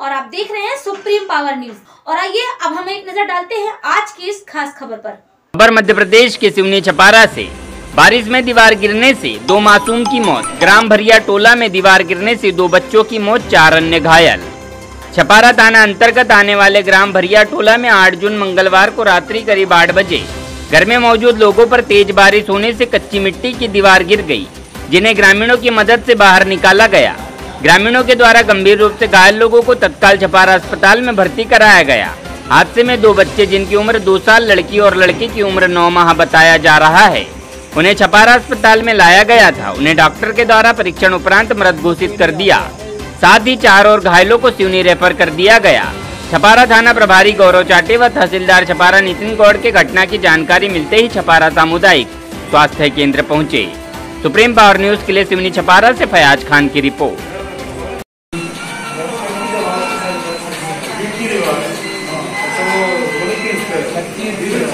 और आप देख रहे हैं सुप्रीम पावर न्यूज़। और आइए, अब हम एक नज़र डालते हैं आज की इस खास खबर पर। खबर मध्य प्रदेश के सिवनी छपारा से। बारिश में दीवार गिरने से दो मासूम की मौत। ग्राम भरिया टोला में दीवार गिरने से दो बच्चों की मौत, चार अन्य घायल। छपारा थाना अंतर्गत आने वाले ग्राम भरिया टोला में आठ जून मंगलवार को रात्रि करीब आठ बजे घर में मौजूद लोगों पर तेज बारिश होने से कच्ची मिट्टी की दीवार गिर गई, जिन्हें ग्रामीणों की मदद से बाहर निकाला गया। ग्रामीणों के द्वारा गंभीर रूप से घायल लोगों को तत्काल छपारा अस्पताल में भर्ती कराया गया। हादसे में दो बच्चे जिनकी उम्र दो साल, लड़की और लड़के की उम्र नौ माह बताया जा रहा है। उन्हें छपारा अस्पताल में लाया गया था। उन्हें डॉक्टर के द्वारा परीक्षण उपरांत मृत घोषित कर दिया। साथ ही चार और घायलों को सिवनी रेफर कर दिया गया। छपारा थाना प्रभारी गौरव चाटे व तहसीलदार छपारा नितिन गौड़ के घटना की जानकारी मिलते ही छपारा सामुदायिक स्वास्थ्य केंद्र पहुँचे। सुप्रीम पावर न्यूज़ के लिए सिवनी छपारा से फयाज खान की रिपोर्ट। できるわ。そう、これですから、借金できる。